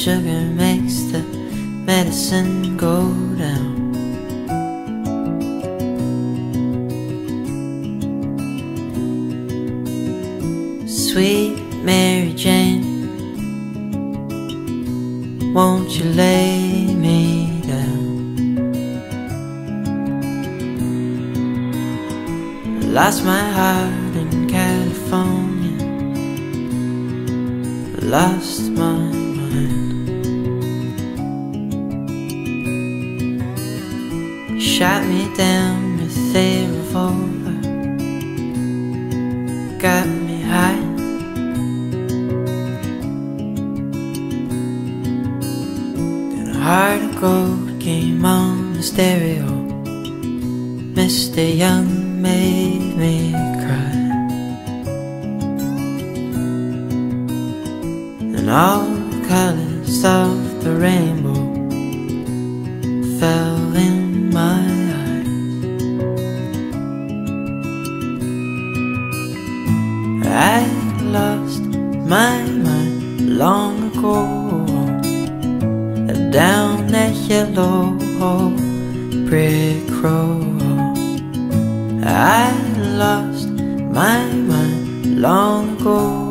sugar makes the medicine go down. Sweet Mary Jane, won't you lay me down? Lost my heart in California, lost my mind. Shot me down with a revolver, got me high. Then a heart of gold came on the stereo. Mr. Young made me cry. All the colors of the rainbow fell in my eyes. I lost my mind long ago down that yellow brick road. I lost my mind long ago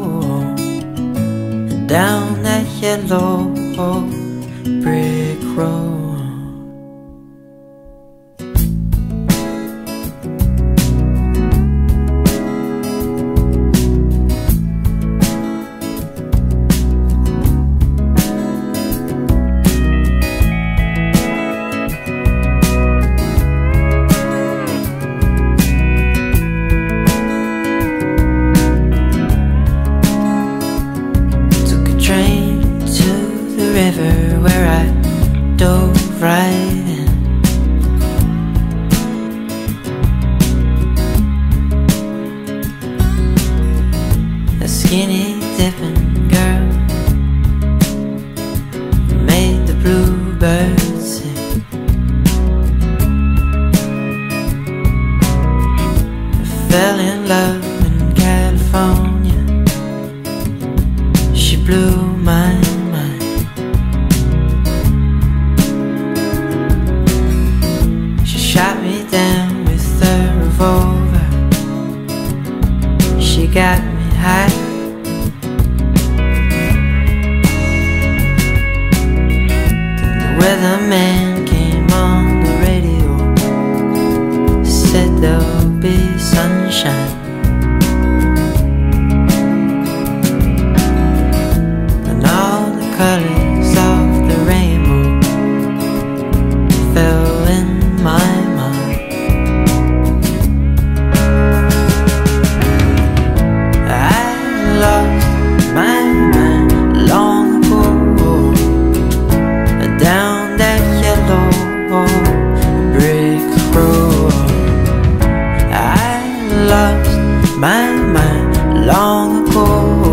down that yellow brick road. River where I dove right in. A skinny dipping girl made the bluebirds sing. I fell in love revolver. She got me high. Then the weatherman came on the radio. Said there'll be sunshine. long ago